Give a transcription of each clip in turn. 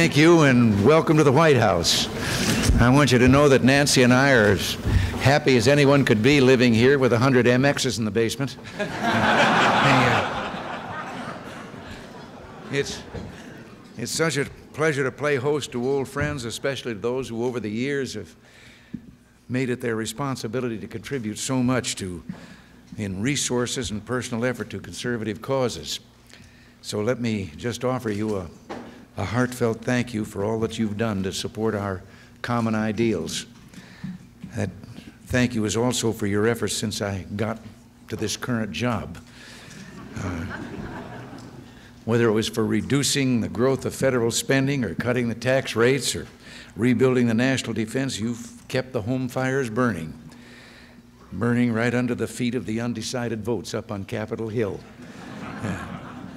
Thank you and welcome to the White House. I want you to know that Nancy and I are as happy as anyone could be living here with 100 MXs in the basement. Uh, it's, it's such a pleasure to play host to old friends, especially those who over the years have made it their responsibility to contribute so much to in resources and personal effort to conservative causes. So let me just offer you a, a heartfelt thank you for all that you've done to support our common ideals. That thank you is also for your efforts since I got to this current job. Uh, whether it was for reducing the growth of federal spending or cutting the tax rates or rebuilding the national defense, you've kept the home fires burning, burning right under the feet of the undecided votes up on Capitol Hill.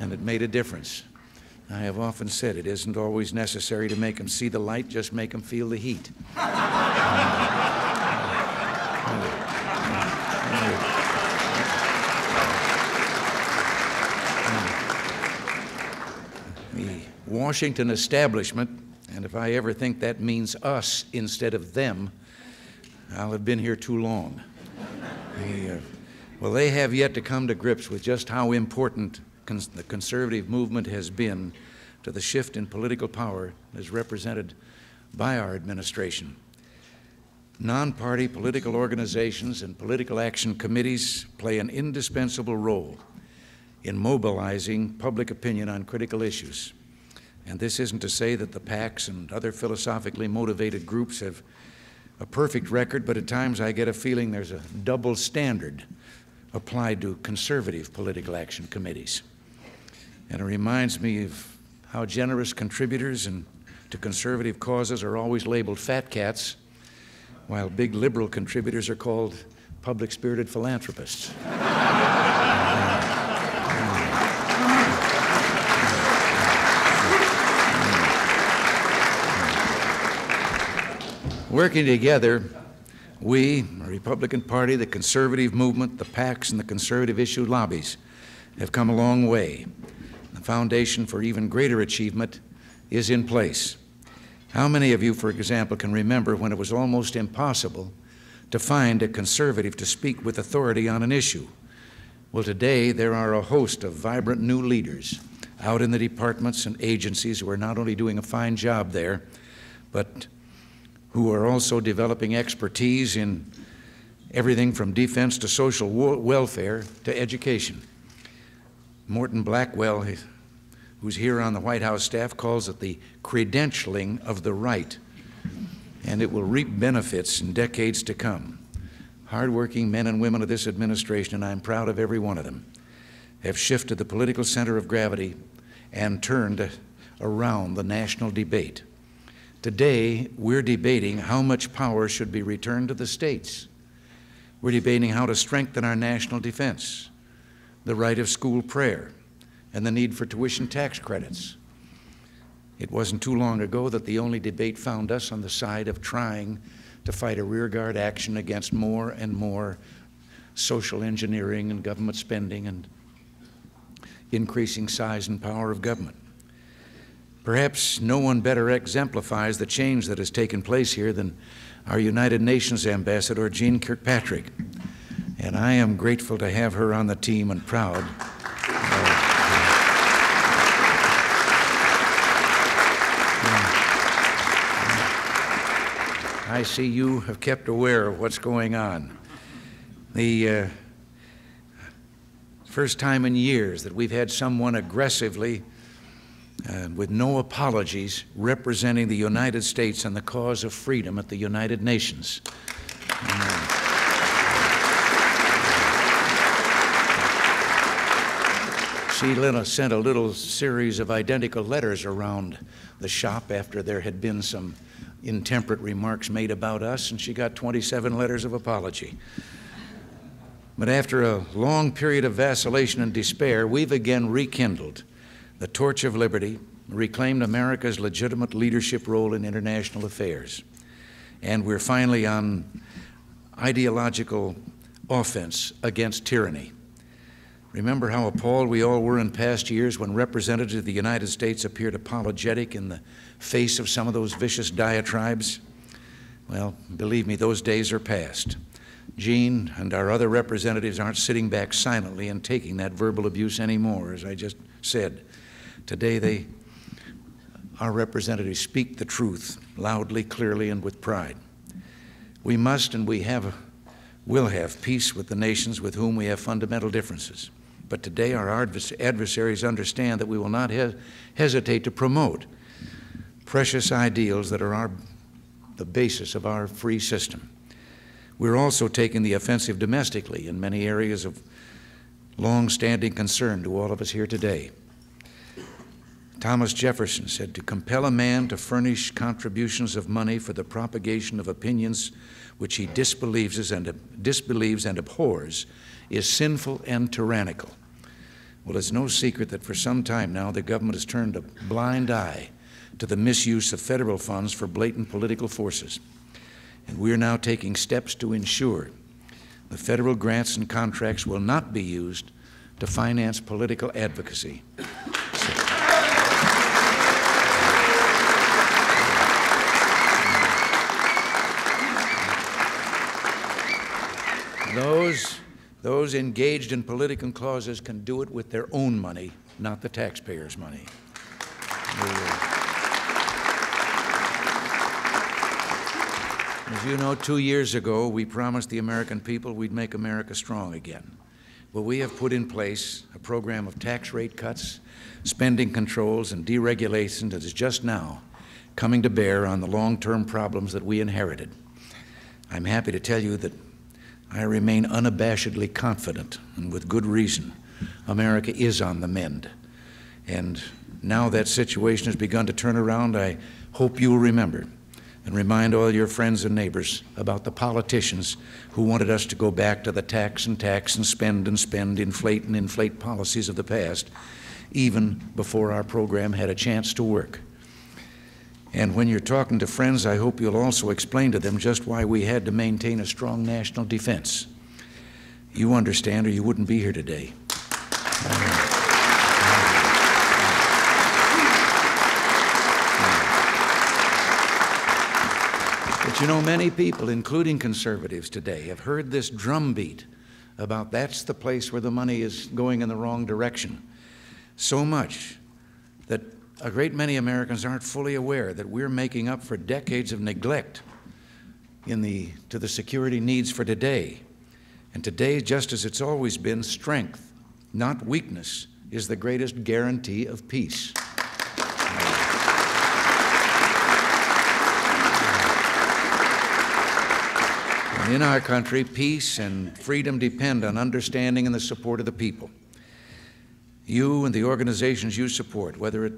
And it made a difference. I have often said it isn't always necessary to make them see the light, just make them feel the heat. the Washington establishment, and if I ever think that means us instead of them, I'll have been here too long. uh, well, they have yet to come to grips with just how important cons the conservative movement has been to the shift in political power as represented by our administration. Non-party political organizations and political action committees play an indispensable role in mobilizing public opinion on critical issues. And this isn't to say that the PACs and other philosophically motivated groups have a perfect record, but at times I get a feeling there's a double standard applied to conservative political action committees. And it reminds me of how generous contributors and to conservative causes are always labeled fat cats, while big liberal contributors are called public spirited philanthropists. Working together, we, the Republican Party, the conservative movement, the PACs, and the conservative issue lobbies have come a long way foundation for even greater achievement is in place. How many of you, for example, can remember when it was almost impossible to find a conservative to speak with authority on an issue? Well, today there are a host of vibrant new leaders out in the departments and agencies who are not only doing a fine job there, but who are also developing expertise in everything from defense to social welfare to education. Morton Blackwell who's here on the White House staff, calls it the credentialing of the right, and it will reap benefits in decades to come. Hardworking men and women of this administration, and I'm proud of every one of them, have shifted the political center of gravity and turned around the national debate. Today, we're debating how much power should be returned to the states. We're debating how to strengthen our national defense, the right of school prayer, and the need for tuition tax credits. It wasn't too long ago that the only debate found us on the side of trying to fight a rearguard action against more and more social engineering and government spending and increasing size and power of government. Perhaps no one better exemplifies the change that has taken place here than our United Nations ambassador, Jeane Kirkpatrick. And I am grateful to have her on the team and proud I see you have kept aware of what's going on. The uh, first time in years that we've had someone aggressively, uh, with no apologies, representing the United States and the cause of freedom at the United Nations. she sent a little series of identical letters around the shop after there had been some intemperate remarks made about us, and she got 27 letters of apology. But after a long period of vacillation and despair, we've again rekindled the torch of liberty, reclaimed America's legitimate leadership role in international affairs. And we're finally on ideological offense against tyranny. Remember how appalled we all were in past years when representatives of the United States appeared apologetic in the face of some of those vicious diatribes? Well, believe me, those days are past. Jeane and our other representatives aren't sitting back silently and taking that verbal abuse anymore, as I just said. Today, they, our representatives speak the truth loudly, clearly, and with pride. We must and we have, will have peace with the nations with whom we have fundamental differences. But today, our adversaries understand that we will not he hesitate to promote precious ideals that are our, the basis of our free system. We're also taking the offensive domestically in many areas of long standing concern to all of us here today. Thomas Jefferson said, To compel a man to furnish contributions of money for the propagation of opinions which he disbelieves and, disbelieves and abhors is sinful and tyrannical. Well, it's no secret that for some time now the government has turned a blind eye to the misuse of federal funds for blatant political forces. And we are now taking steps to ensure the federal grants and contracts will not be used to finance political advocacy. Those, those engaged in political causes can do it with their own money, not the taxpayers' money. As you know, two years ago, we promised the American people we'd make America strong again. Well, we have put in place a program of tax rate cuts, spending controls, and deregulation that is just now coming to bear on the long term problems that we inherited. I'm happy to tell you that I remain unabashedly confident, and with good reason, America is on the mend. And now that situation has begun to turn around, I hope you will remember and remind all your friends and neighbors about the politicians who wanted us to go back to the tax and tax and spend and spend, inflate and inflate policies of the past, even before our program had a chance to work. And when you're talking to friends, I hope you'll also explain to them just why we had to maintain a strong national defense. You understand, or you wouldn't be here today. But you know, many people, including conservatives today, have heard this drumbeat about that's the place where the money is going in the wrong direction. So much that a great many Americans aren't fully aware that we're making up for decades of neglect in the, to the security needs for today. And today, just as it's always been, strength, not weakness, is the greatest guarantee of peace. In our country, peace and freedom depend on understanding and the support of the people. You and the organizations you support, whether it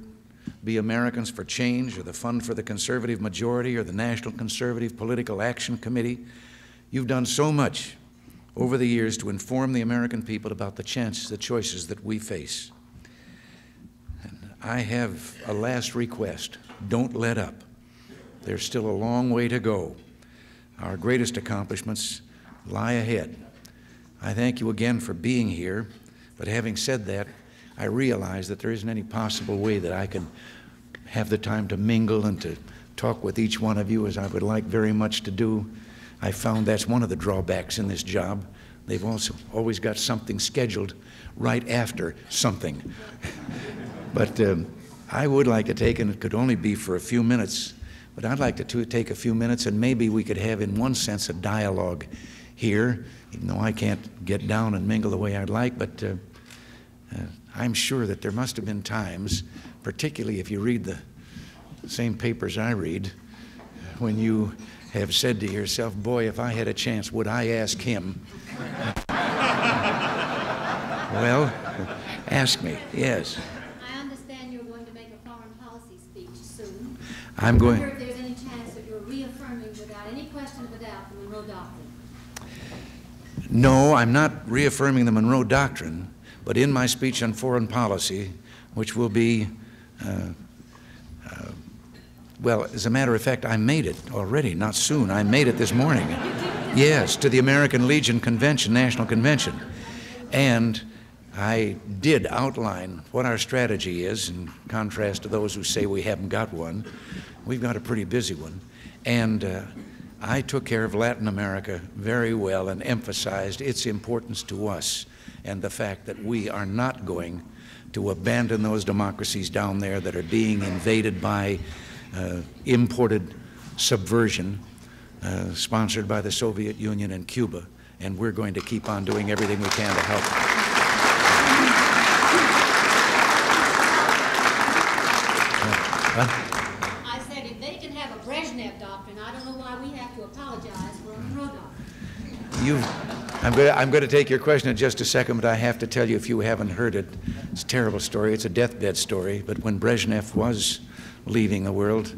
be Americans for Change or the Fund for the Conservative Majority or the National Conservative Political Action Committee. You've done so much over the years to inform the American people about the chances, the choices that we face. And I have a last request. Don't let up. There's still a long way to go. Our greatest accomplishments lie ahead. I thank you again for being here, but having said that, I realize that there isn't any possible way that I can have the time to mingle and to talk with each one of you as I would like very much to do. I found that's one of the drawbacks in this job. They've also always got something scheduled right after something. but um, I would like to take, and it could only be for a few minutes, but I'd like to take a few minutes and maybe we could have, in one sense, a dialogue here, even though I can't get down and mingle the way I'd like. But uh, uh, I'm sure that there must have been times, particularly if you read the same papers I read, when you have said to yourself, Boy, if I had a chance, would I ask him? well, ask me, yes. I understand you're going to make a foreign policy speech soon. I'm going. I wonder if there's any chance that you're reaffirming without any question of a doubt the Monroe Doctrine. No, I'm not reaffirming the Monroe Doctrine. But in my speech on foreign policy, which will be, uh, uh, well, as a matter of fact, I made it already, not soon. I made it this morning. Yes, to the American Legion Convention, National Convention. And I did outline what our strategy is in contrast to those who say we haven't got one. We've got a pretty busy one. And uh, I took care of Latin America very well and emphasized its importance to us and the fact that we are not going to abandon those democracies down there that are being invaded by uh, imported subversion uh, sponsored by the Soviet Union and Cuba, and we're going to keep on doing everything we can to help. I said if they can have a Brezhnev doctrine, I don't know why we have to apologize for a Monroe doctrine. You, I'm going to I'm going to take your question in just a second, but I have to tell you, if you haven't heard it, it's a terrible story. It's a deathbed story. But when Brezhnev was leaving the world,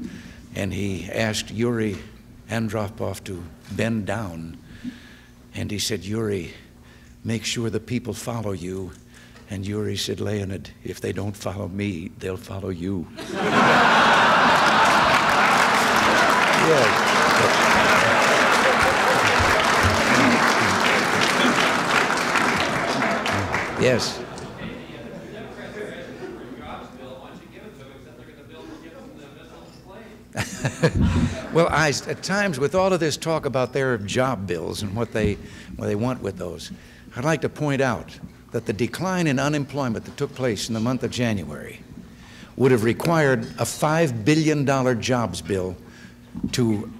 and he asked Yuri Andropov to bend down, and he said, Yuri, make sure the people follow you. And Yuri said, Leonid, if they don't follow me, they'll follow you. yes. Yes. well, I, at times, with all of this talk about their job bills and what they, what they want with those, I'd like to point out that the decline in unemployment that took place in the month of January would have required a $5 billion jobs bill to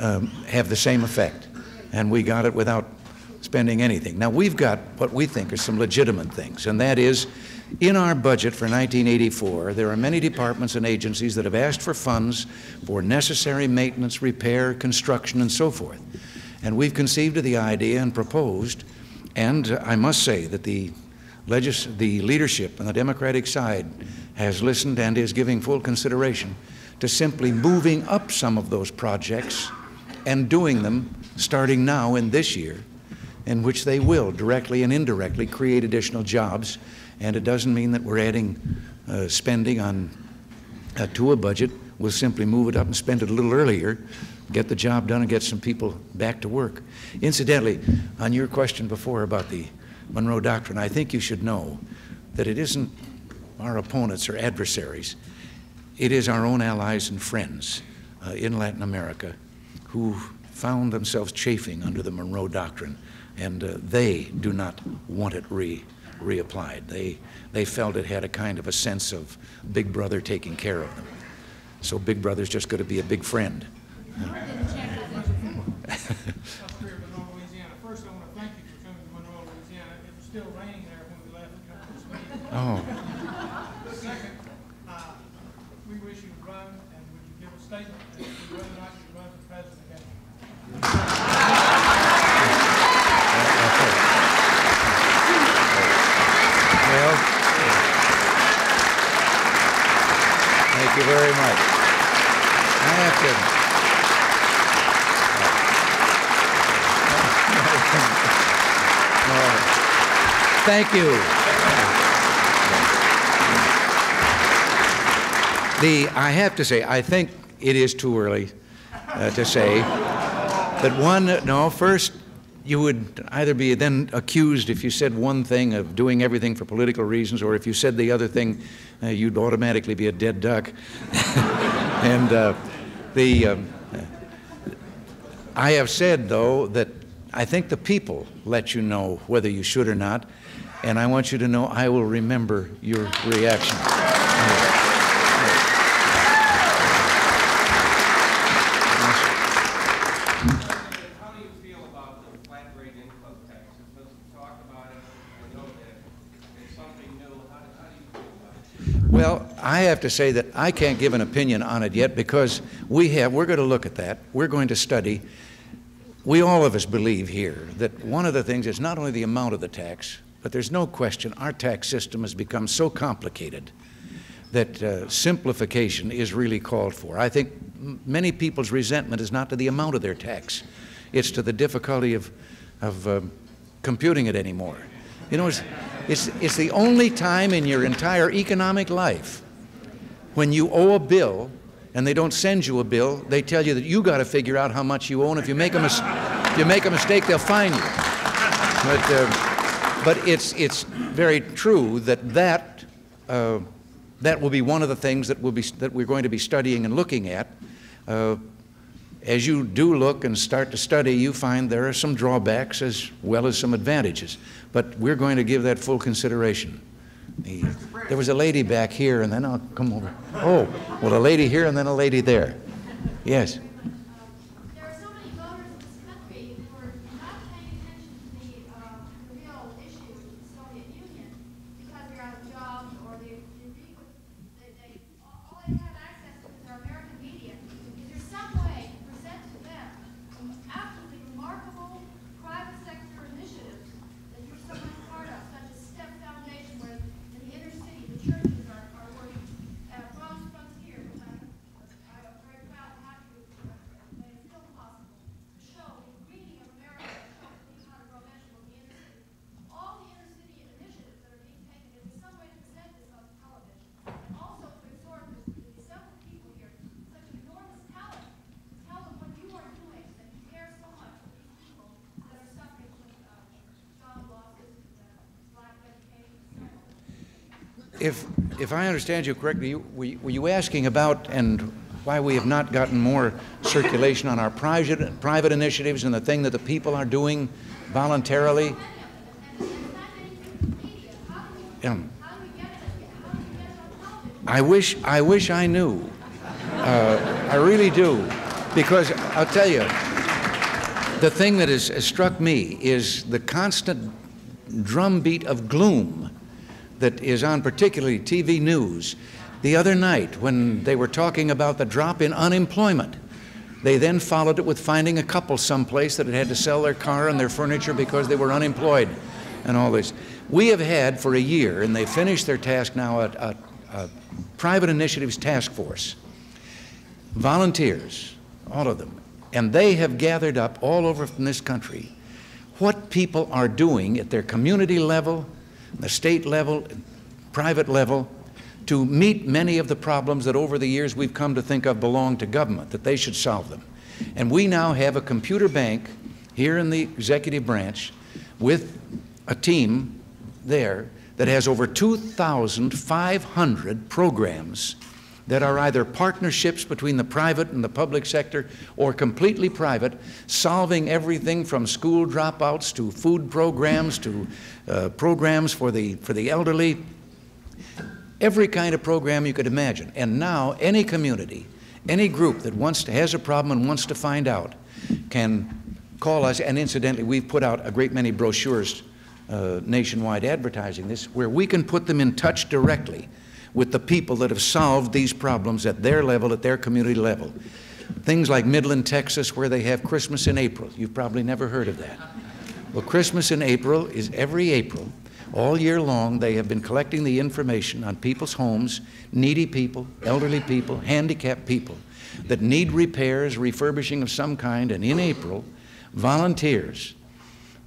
um, have the same effect. And we got it without spending anything. Now, we've got what we think are some legitimate things, and that is in our budget for 1984, there are many departments and agencies that have asked for funds for necessary maintenance, repair, construction, and so forth. And we've conceived of the idea and proposed, and I must say that the, legis- the leadership on the Democratic side has listened and is giving full consideration to simply moving up some of those projects and doing them starting now in this year, in which they will directly and indirectly create additional jobs and it doesn't mean that we're adding uh, spending on to a budget. We'll simply move it up and spend it a little earlier, get the job done, and get some people back to work. Incidentally, on your question before about the Monroe Doctrine, I think you should know that it isn't our opponents or adversaries. It is our own allies and friends uh, in Latin America who found themselves chafing under the Monroe Doctrine, and uh, they do not want it re reapplied. They, they felt it had a kind of a sense of Big Brother taking care of them. So Big Brother's just going to be a big friend. Monroe didn't check with them. South Korea, Monroe, Louisiana. First, I want to thank you for coming to Monroe, Louisiana. It was still raining there when we left to come to this meeting. Oh, Second, uh, we wish you would run, and would you give a statement as to whether or not you run for president again? well, thank you very much. I have to. Oh, Thank you. The, I have to say, I think it is too early uh, to say that one, no, first, you would either be then accused if you said one thing of doing everything for political reasons, or if you said the other thing, uh, you'd automatically be a dead duck. and uh, the, um, I have said, though, that I think the people let you know whether you should or not, and I want you to know I will remember your reaction. How do you feel about the flat rate income tax? There's been some talk about it, I know that it's something new, how, how do you feel about it? Well, I have to say that I can't give an opinion on it yet because we have, we're going to look at that. We're going to study. We all of us believe here that one of the things is not only the amount of the tax, but there's no question our tax system has become so complicated that uh, simplification is really called for. I think many people's resentment is not to the amount of their tax, it's to the difficulty of, of um, computing it anymore. You know, it's, it's, it's the only time in your entire economic life when you owe a bill and they don't send you a bill, they tell you that you got to figure out how much you owe, and if you make a, mis- if you make a mistake, they'll fine you. But, uh, but it's, it's very true that that, uh, that will be one of the things that, will be, that we're going to be studying and looking at. Uh, as you do look and start to study, you find there are some drawbacks as well as some advantages. But we're going to give that full consideration. The, there was a lady back here, and then I'll come over. Oh, well, a lady here and then a lady there. Yes. There are so many voters in this country who are not paying attention to the, uh, the real issue of the Soviet Union because they're out of jobs or they, they, read what- they, they, all all they have access to is our American media. Is there some way to present to them some absolutely remarkable private sector initiatives that you're so much part of, such as STEP Foundation, where in the inner city, the churches are, are working, uh, Bronx Frontier, which I, I'm very proud and happy with, uh, but it's still possible, to show the greening of America, to show people how to grow vegetables in the inner city. All the inner city initiatives that are being taken, if there's some way to present this on television, and also to exhort the, the several people here, such enormous talent, to tell them what you are doing, that you care so much for these people that are suffering from, uh, job losses, uh, lack of education, and so on. If, if I understand you correctly, were you- were you asking about and why we have not gotten more circulation on our private, private initiatives and the thing that the people are doing voluntarily? Um? I wish, I wish I knew. Uh, I really do. Because I'll tell you, the thing that has, has struck me is the constant drumbeat of gloom that is on particularly TV news. The other night, when they were talking about the drop in unemployment, they then followed it with finding a couple someplace that had had to sell their car and their furniture because they were unemployed and all this. We have had for a year, and they finished their task now, a, a, a private initiatives task force volunteers, all of them, and they have gathered up all over from this country what people are doing at their community level, the state level, private level, to meet many of the problems that over the years we've come to think of belong to government, that they should solve them. And we now have a computer bank here in the executive branch with a team there that has over 2,500 programs that are either partnerships between the private and the public sector or completely private, solving everything from school dropouts to food programs to uh, programs for the, for the elderly, every kind of program you could imagine. And now, any community, any group that wants to, has a problem and wants to find out can call us. And incidentally, we've put out a great many brochures uh, nationwide advertising this, where we can put them in touch directly with the people that have solved these problems at their level, at their community level. Things like Midland, Texas, where they have Christmas in April. You've probably never heard of that. Well, Christmas in April is every April. All year long, they have been collecting the information on people's homes, needy people, elderly people, handicapped people that need repairs, refurbishing of some kind, and in April, volunteers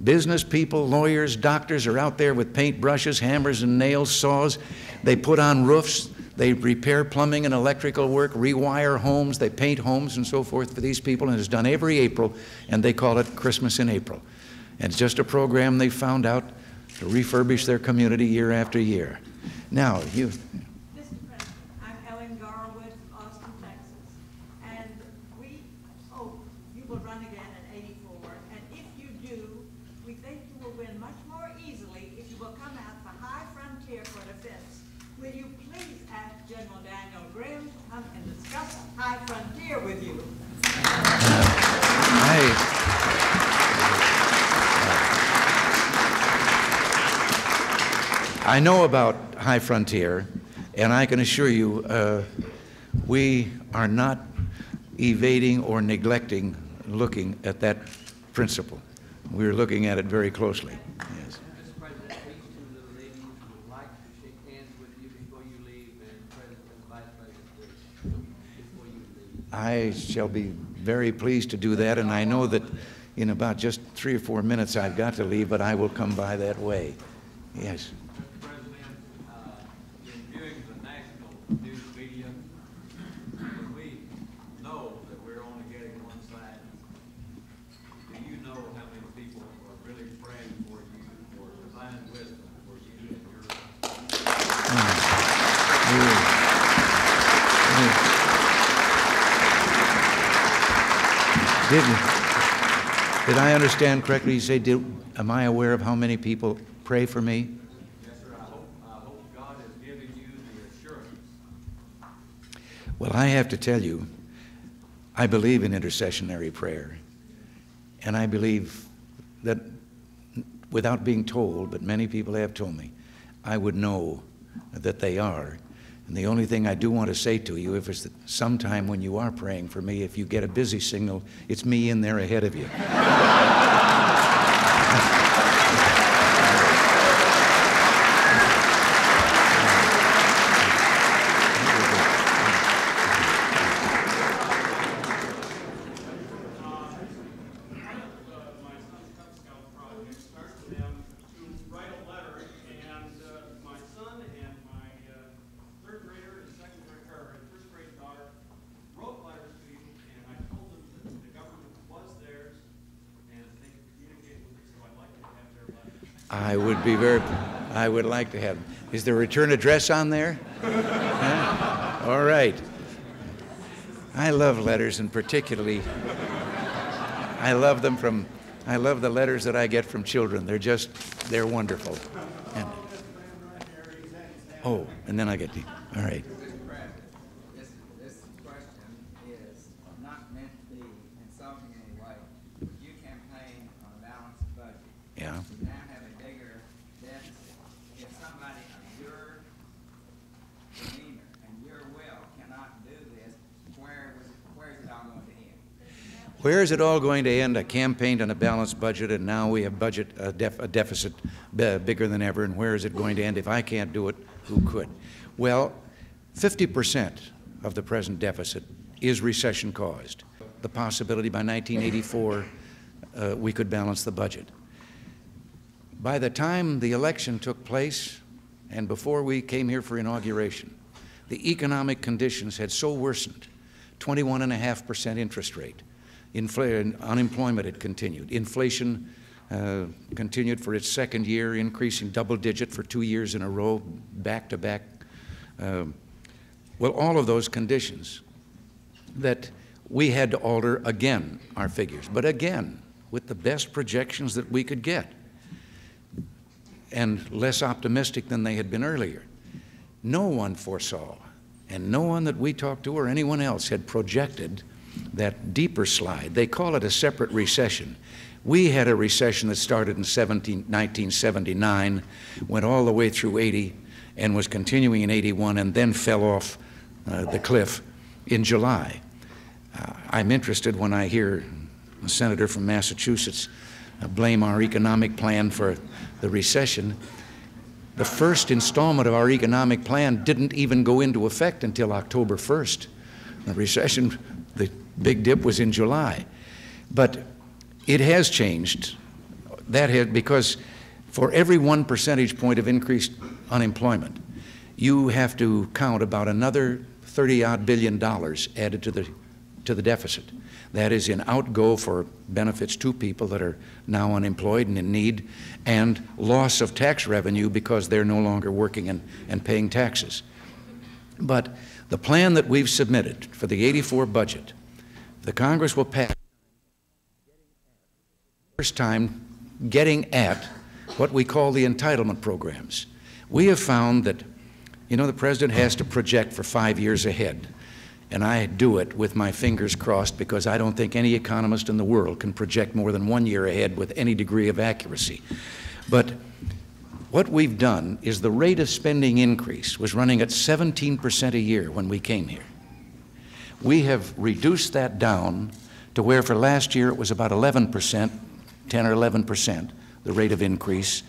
Business people, lawyers, doctors are out there with paint brushes, hammers and nails, saws. They put on roofs, they repair plumbing and electrical work, rewire homes, they paint homes and so forth for these people, and it's done every April, and they call it Christmas in April. And it's just a program they found out to refurbish their community year after year. Now, you, Mr. President, I'm Ellen Garwood, Austin, Texas, and we hope you will run again in eighty-four, and if you do, we think you will win much more easily if you will come out for High Frontier for defense. Will you please ask General Daniel Graham to come and discuss High Frontier with you? I, I know about High Frontier, and I can assure you, uh, we are not evading or neglecting looking at that principle. We're looking at it very closely. Yes. Mr. President, these two little ladies would like to shake hands with you before you leave, and President and Vice President Bush, before you leave. I shall be very pleased to do that, and I know that in about just three or four minutes I've got to leave, but I will come by that way. Yes. Mr. President, uh, in viewing the national news media, when we know that we're only getting one side, do you know how many people are really praying for you for divine Did, did I understand correctly? You say, did, am I aware of how many people pray for me? Yes, sir, I hope, I hope God has given you the assurance. Well, I have to tell you, I believe in intercessionary prayer. And I believe that without being told, but many people have told me, I would know that they are. And the only thing I do want to say to you, if it's that sometime when you are praying for me, if you get a busy signal, it's me in there ahead of you. my son's Cub Scout project starts with them to write a letter, and uh, my son and my uh, third grader and second grade, or first grade daughter wrote letters to you, and I told them that the government was theirs, and they could communicate with it, so I'd like to have their letters. I would be very, I would like to have. Is there a return address on there? All right. I love letters, and particularly, I love them from, I love the letters that I get from children. They're just, they're wonderful. And, oh, and then I get the, all right. Mr. President, this, this question is not meant to be insulting in any way. But you campaign on a balanced budget. Yeah. You now have a bigger deficit. If somebody of your demeanor and your will cannot do this, where was, it- where is it all going to end? Where is it all going to end? I campaigned on a balanced budget, and now we have budget a, def, a deficit b- bigger than ever. And where is it going to end? If I can't do it, who could? Well, 50% of the present deficit is recession caused. The possibility by 1984 uh, we could balance the budget. By the time the election took place, and before we came here for inauguration, the economic conditions had so worsened 21.5% interest rate. Unemployment had continued. Inflation uh, continued for its second year, increasing double digit for two years in a row, back to back. Um, well, all of those conditions that we had to alter again our figures, but again, with the best projections that we could get and less optimistic than they had been earlier. No one foresaw, and no one that we talked to or anyone else had projected that deeper slide. They call it a separate recession. We had a recession that started in 17, 1979, went all the way through 80, and was continuing in 81, and then fell off uh, the cliff in July. Uh, I'm interested when I hear a senator from Massachusetts uh, blame our economic plan for the recession. The first installment of our economic plan didn't even go into effect until October 1st. The recession, the big dip was in July. But it has changed. That had, because for every one percentage point of increased unemployment, you have to count about another 30 odd billion dollars added to the, to the deficit. That is in outgo for benefits to people that are now unemployed and in need, and loss of tax revenue because they're no longer working and, and paying taxes. But the plan that we've submitted for the 84 budget, the Congress will pass first time getting at what we call the entitlement programs. We have found that, you know, the president has to project for five years ahead. And I do it with my fingers crossed because I don't think any economist in the world can project more than one year ahead with any degree of accuracy. But what we've done is the rate of spending increase was running at 17% a year when we came here. We have reduced that down to where for last year it was about 11%, 10 or 11%, the rate of increase.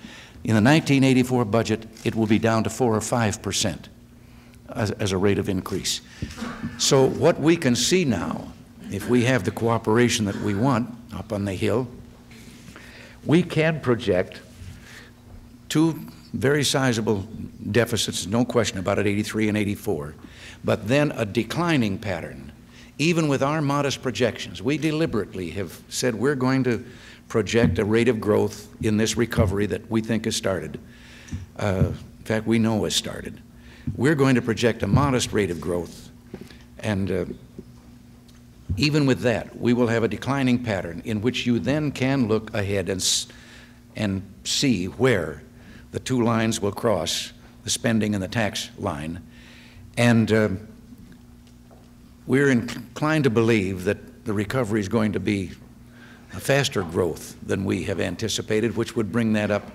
In the 1984 budget, it will be down to 4 or 5% as, as a rate of increase. So what we can see now, if we have the cooperation that we want up on the Hill, we can project two very sizable deficits, no question about it, 83 and 84, but then a declining pattern. Even with our modest projections, we deliberately have said we're going to project a rate of growth in this recovery that we think has started. Uh, in fact, we know has started. We're going to project a modest rate of growth. And uh, even with that, we will have a declining pattern in which you then can look ahead and, and see where the two lines will cross, the spending and the tax line. And um, we're inclined to believe that the recovery is going to be a faster growth than we have anticipated, which would bring that up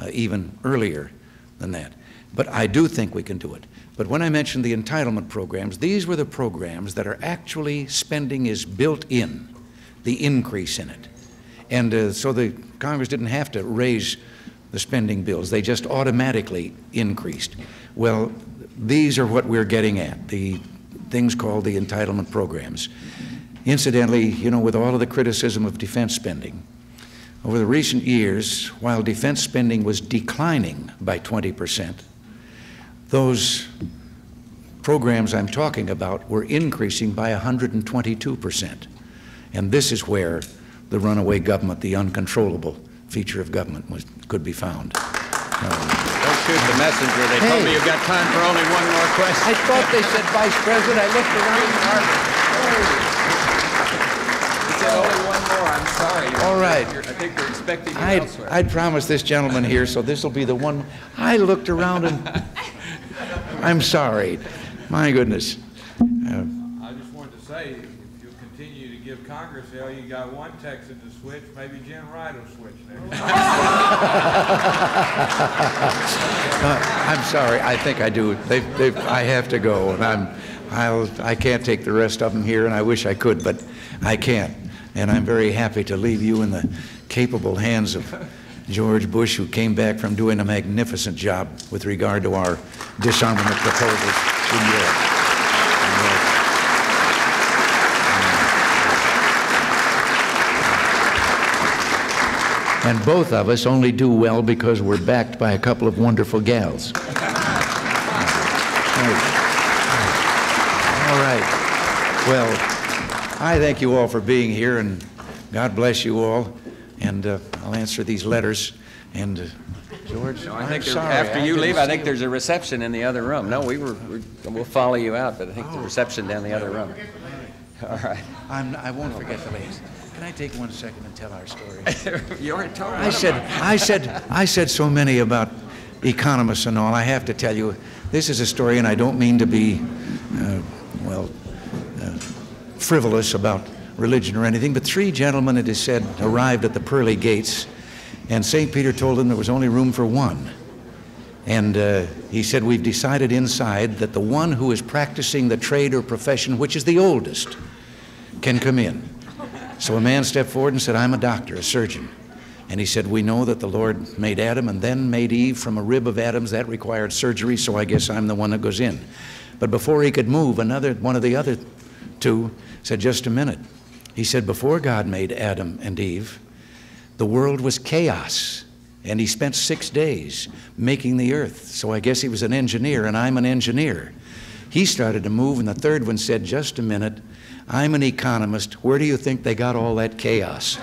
uh, even earlier than that. But I do think we can do it. But when I mentioned the entitlement programs, these were the programs that are actually spending is built in, the increase in it. And uh, so the Congress didn't have to raise the spending bills, they just automatically increased. Well, these are what we're getting at, the things called the entitlement programs. Incidentally, you know, with all of the criticism of defense spending, over the recent years, while defense spending was declining by 20 percent, those programs I'm talking about were increasing by 122 percent. And this is where the runaway government, the uncontrollable feature of government, was, could be found. Don't shoot the messenger. They told me Hey. you've got time for only one more question. I thought they said Vice President. I looked around. He said only one more. I'm sorry. All right. I think they're expecting you I'd, elsewhere. I'd promised this gentleman here, so this will be the one. I looked around and I'm sorry. My goodness. Uh, I just wanted to say, if you'll continue to give Congress hell, you got one Texan to switch, maybe Jim Wright will switch next. Uh, I'm sorry. I think I do. They've, they've, I have to go, and I'm, I'll, I can't take the rest of them here, and I wish I could, but I can't. And I'm very happy to leave you in the capable hands of George Bush, who came back from doing a magnificent job with regard to our disarmament proposals in Europe. And both of us only do well because we're backed by a couple of wonderful gals. All right. Well, I thank you all for being here, and God bless you all. And uh, I'll answer these letters. And uh, George, No, I think after I you leave, I think there's a reception in the other room. No, we were, we- we'll follow you out, but I think the reception down the other room. All right. I'm, I won't forget the ladies. Can I take one second and tell our story? You already told. I said, I said, I said so many about economists and all. I have to tell you, this is a story, and I don't mean to be, uh, well, uh, frivolous about religion or anything. But three gentlemen, it is said, arrived at the pearly gates, and St. Peter told them there was only room for one. And uh, he said, We've decided inside that the one who is practicing the trade or profession, which is the oldest, can come in. So a man stepped forward and said, I'm a doctor, a surgeon. And he said, We know that the Lord made Adam and then made Eve from a rib of Adam's. That required surgery, so I guess I'm the one that goes in. But before he could move, another one of the other two said, Just a minute. He said, Before God made Adam and Eve, the world was chaos. And he spent six days making the earth. So I guess he was an engineer, and I'm an engineer. He started to move, and the third one said, Just a minute. I'm an economist. Where do you think they got all that chaos?